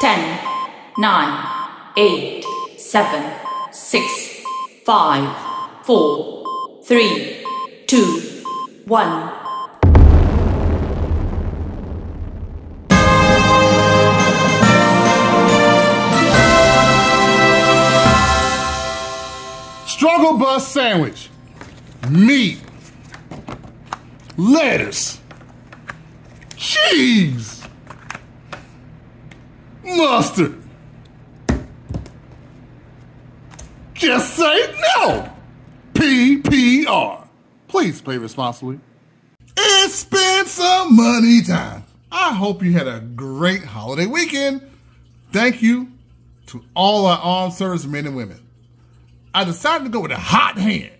10, 9, 8, 7, 6, 5, 4, 3, 2, 1. Struggle bus sandwich. Meat. Lettuce. Cheese. Mustard. Just say no. PPR. Please play responsibly. It's been some money time. I hope you had a great holiday weekend. Thank you to all our armed service men and women. I decided to go with a hot hand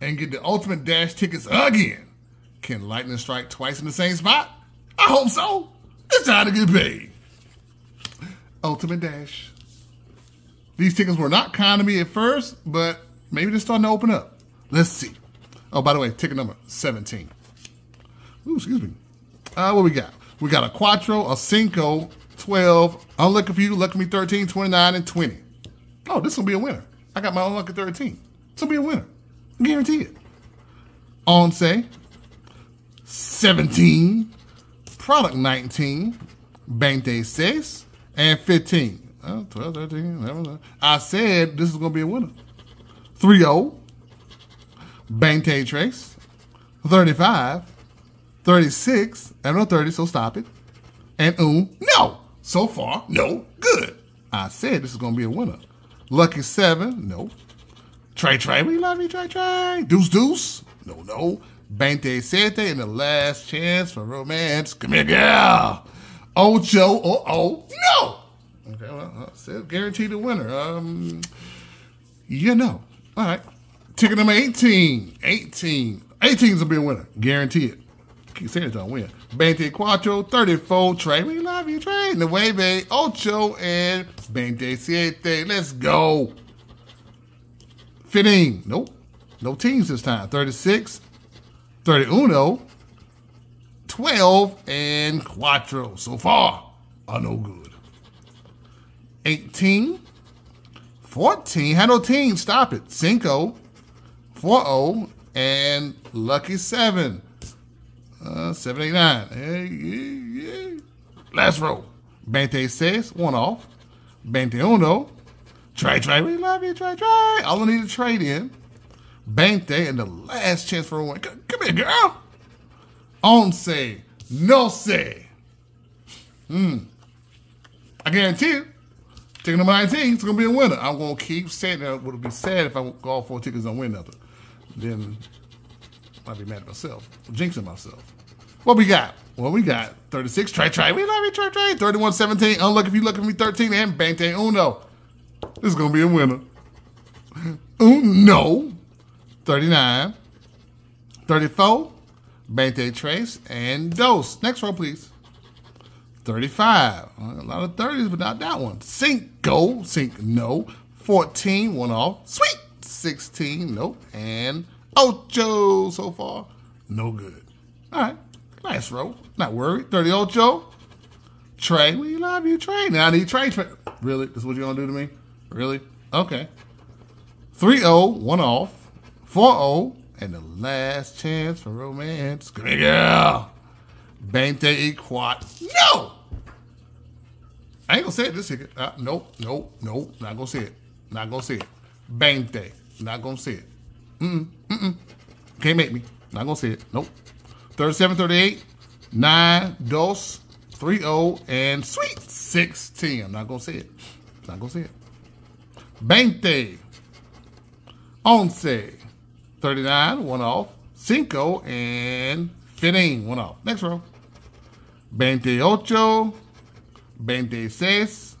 and get the Ultimate Dash tickets again. Can lightning strike twice in the same spot? I hope so. It's time to get paid. Ultimate Dash. These tickets were not kind to me at first, but maybe they're starting to open up. Let's see. Oh, by the way, ticket number 17. Ooh, excuse me. Uh, what we got? We got a Quattro, a Cinco, 12, Unlucky for you, Lucky me 13, 29, and 20. Oh, this will be a winner. I got my unlucky 13. This will be a winner. Guarantee it. On say 17, product 19, bank day 6, and 15. Oh, 12, 13, 11, I said this is going to be a winner. 3 0, bank day trace, 35, 36, and no 30, so stop it. And ooh, no. So far, no good. I said this is going to be a winner. Lucky 7, no. Trey Trey, we love you, Trey Trey. Deuce Deuce, no, no. Bante Sete, and the last chance for romance. Come here, girl. Ocho, oh, oh, no. Okay, well, I said guaranteed the winner. Um, you know. All right. Ticket number 18. 18. 18 is will be a winner. Guarantee it. Keep saying it's gonna win. 24, 34, Trey. We love you, Trey. Nueve, Ocho, and 27. Let's go. 15. Nope. No teams this time. 36, 31, 12, and Quattro. So far, are no good. 18, 14. Had no team. Stop it. Cinco, 4-0, and Lucky 7. Uh, 789. Hey, yeah, yeah. Last row. Bante 6, one off. Bante uno. Trade, trade. We love you, trade, trade. All I need to trade in. Bante and the last chance for a win. Come here, girl. Once. No say. Hmm. I guarantee you. Ticket number 19 is going to be a winner. I'm going to keep saying that. It would be sad if I go all four tickets and win nothing. Then I'd be mad at myself. jinxing myself. What we got? What we got? 36, try, try. We love you, try, try. 31, 17. Unlucky if you look at me, 13. And Bante Uno. This is going to be a winner. Uno. 39. 34. Bante Trace. And Dose. Next row, please. 35. A lot of 30s, but not that one. Sink, go. Sink, No. 14. One off. Sweet. 16. Nope. And Ocho so far. No good. All right. Last row. Not worried. 30 Ocho. Trey. We love you, Trey. Now I need Trey. Trey. Really? This is what you're going to do to me? Really? Okay. 3 0. One off. 4 0. And the last chance for romance. Girl. Bante Equat. No! I ain't gonna say it this ticket. Uh, nope, nope, nope. Not gonna say it. Not gonna say it. Bante. Not gonna say it. Mm-mm, mm-mm. Can't make me. Not gonna say it. Nope. 37, 38, 9, dos, 3, 0, and sweet 16. I'm not gonna say it. Not gonna say it. Veinte, once, 39, one off, cinco, and 15, one off. Next row. Veintiocho, veintiséis.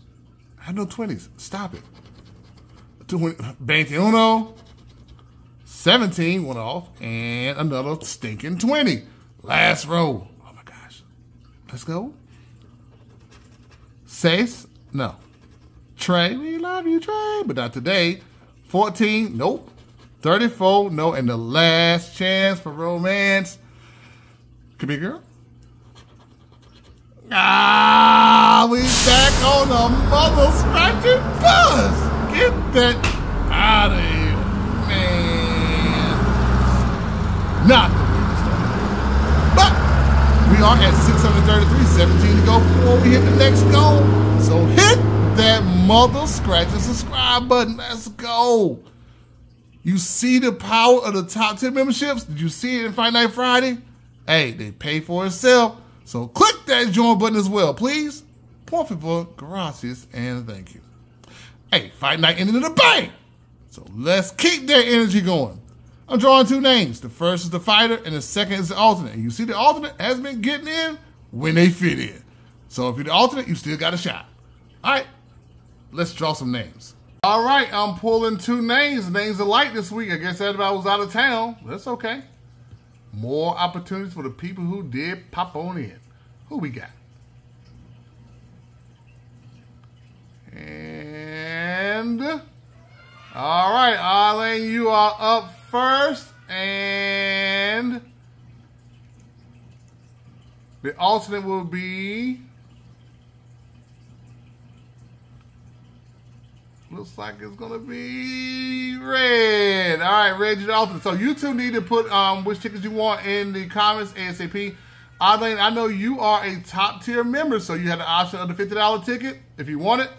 I have no 20s. Stop it. 21, 17 went off, and another stinking 20. Last row. Oh my gosh. Let's go. Seis, no. Trey, we love you, Trey, but not today. 14, nope. 34, no. And the last chance for romance. Come here, girl. Ah, we back on the mother scratching bus. Get that out of here, man. Not the way. But we are at 633, 17 to go before we hit the next goal. So hit that mother scratch and subscribe button. Let's go. You see the power of the top 10 memberships? Did you see it in Fight Night Friday? Hey, they pay for itself. So click that join button as well, please. Por favor, gracias, and thank you. Hey, Fight Night ended in a bang. So let's keep that energy going. I'm drawing two names. The first is the fighter, and the second is the alternate. And you see the alternate has been getting in when they fit in. So if you're the alternate, you still got a shot. All right, let's draw some names. All right, I'm pulling two names. Names alike this week. I guess everybody was out of town. That's okay. More opportunities for the people who did pop on in. Who we got? And all right, Arlene, you are up first, and the alternate will be. Looks like it's gonna be red. All right, red, you're. So you two need to put um which tickets you want in the comments ASAP. Arlene, I know you are a top tier member, so you have the option of the fifty dollar ticket if you want it,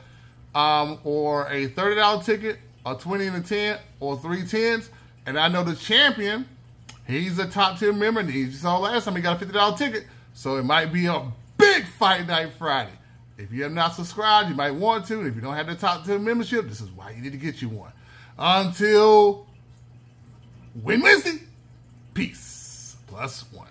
um, or a thirty dollar ticket, a twenty and a ten, or three tens. And I know the champion, he's a top tier member. And he saw last time he got a fifty dollar ticket, so it might be a big fight night Friday. If you have not subscribed, you might want to. If you don't have the top tier membership, this is why you need to get you one. Until Wednesday, peace plus one.